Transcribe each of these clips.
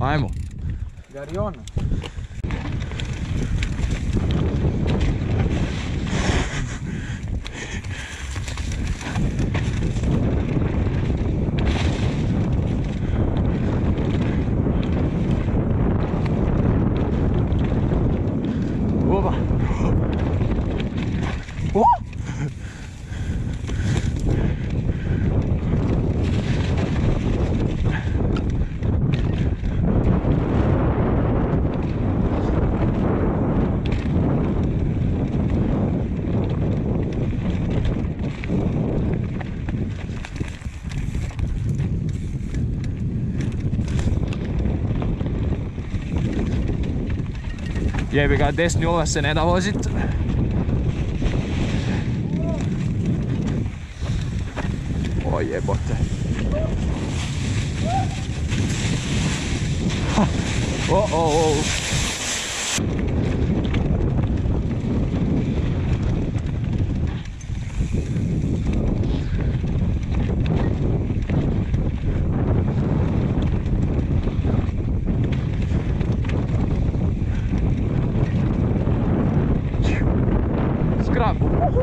Ajmo. Gariona. Jebi ga, desni ova se ne da vozit. O jebote. O, o, o. Skrap.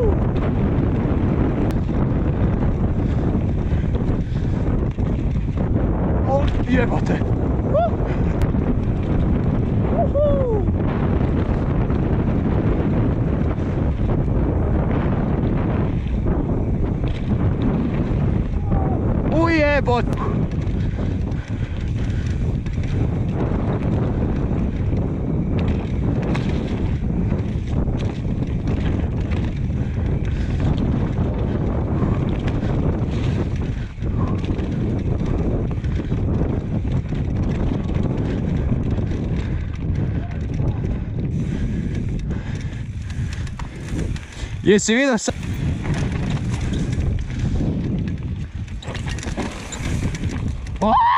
O jebote. Ujebot. Y enseguida ¡Oh! ¡Ah!